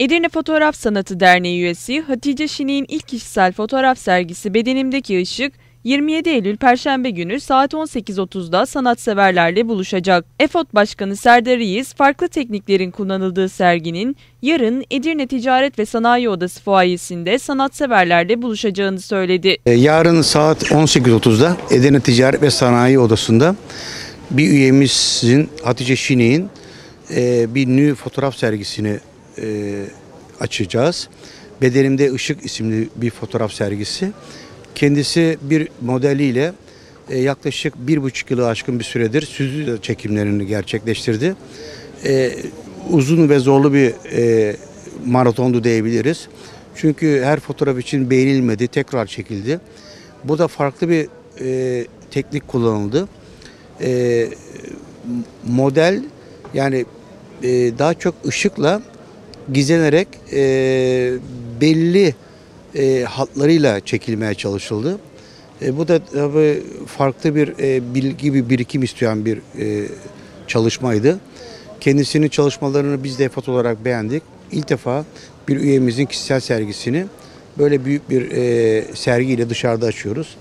Edirne Fotoğraf Sanatı Derneği üyesi Hatice Şinik'in ilk kişisel fotoğraf sergisi Bedenimdeki Işık 27 Eylül Perşembe günü saat 18.30'da sanatseverlerle buluşacak. EFOT Başkanı Serdar Reis, farklı tekniklerin kullanıldığı serginin yarın Edirne Ticaret ve Sanayi Odası fuayesinde sanatseverlerle buluşacağını söyledi. E, Yarın saat 18.30'da Edirne Ticaret ve Sanayi Odası'nda bir üyemizin Hatice Şinik'in e, bir nü fotoğraf sergisini e, açacağız. Bedenimde Işık isimli bir fotoğraf sergisi. Kendisi bir modeliyle e, yaklaşık bir buçuk yılı aşkın bir süredir süzü çekimlerini gerçekleştirdi. E, uzun ve zorlu bir e, maratondu diyebiliriz. Çünkü her fotoğraf için beğenilmedi, tekrar çekildi. Bu da farklı bir e, teknik kullanıldı. E, model yani e, daha çok ışıkla gizlenerek e, belli e, hatlarıyla çekilmeye çalışıldı. E, bu da tabii farklı bir e, bilgi bir birikim isteyen bir e, çalışmaydı. Kendisinin çalışmalarını biz de FOT olarak beğendik. İlk defa bir üyemizin kişisel sergisini böyle büyük bir e, sergiyle dışarıda açıyoruz.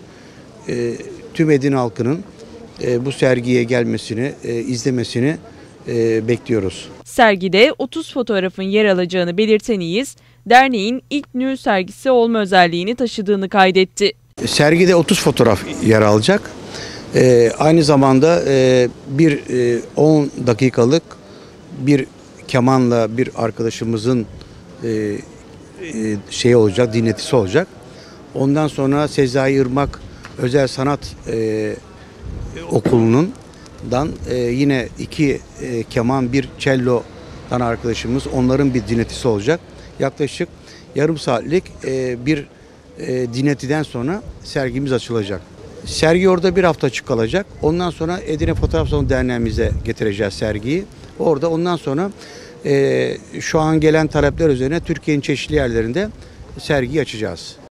E, tüm Edirne halkının e, bu sergiye gelmesini, e, izlemesini e, bekliyoruz. Sergide 30 fotoğrafın yer alacağını belirten İyiz, derneğin ilk nü sergisi olma özelliğini taşıdığını kaydetti. Sergide 30 fotoğraf yer alacak. Ee, aynı zamanda e, bir e, 10 dakikalık bir kemanla bir arkadaşımızın e, e, şey olacak, dinletisi olacak. Ondan sonra Sezai Irmak Özel Sanat e, Okulu'nun dan e, yine iki e, keman bir cello'dan arkadaşımız onların bir dinletisi olacak. Yaklaşık yarım saatlik e, bir e, dinletiden sonra sergimiz açılacak. Sergi orada bir hafta açık kalacak. Ondan sonra Edirne Fotoğraf Salonu Derneğimize getireceğiz sergiyi. Orada ondan sonra e, şu an gelen talepler üzerine Türkiye'nin çeşitli yerlerinde sergiyi açacağız.